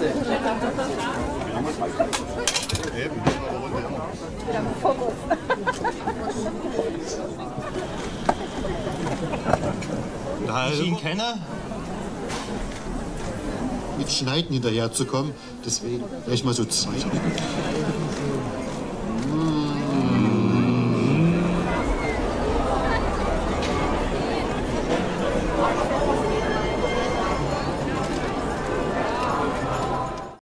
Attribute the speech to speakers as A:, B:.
A: Erste. Fokus.
B: Da ich ihn kenne,
A: mit Schneiden hinterherzukommen, deswegen gleich mal so zwei.